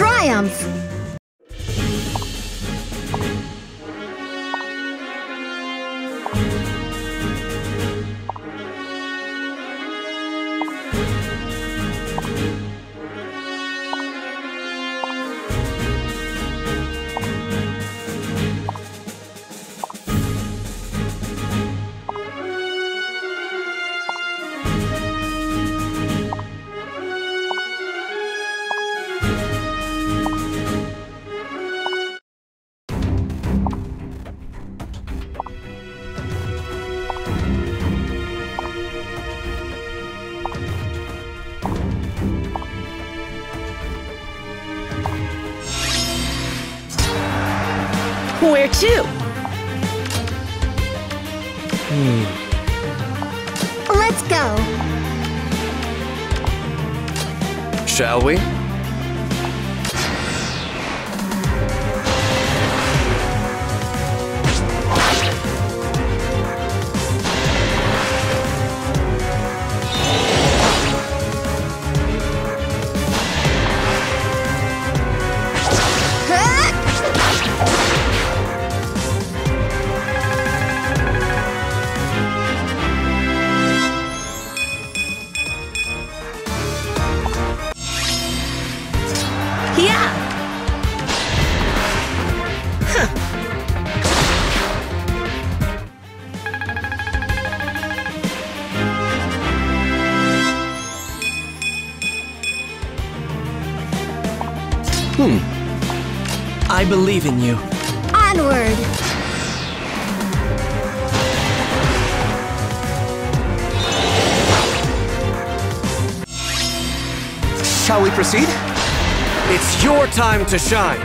triumph! Where to? Hmm. Let's go! Shall we? Yeah! Hmm. I believe in you. Onward! Shall we proceed? It's your time to shine.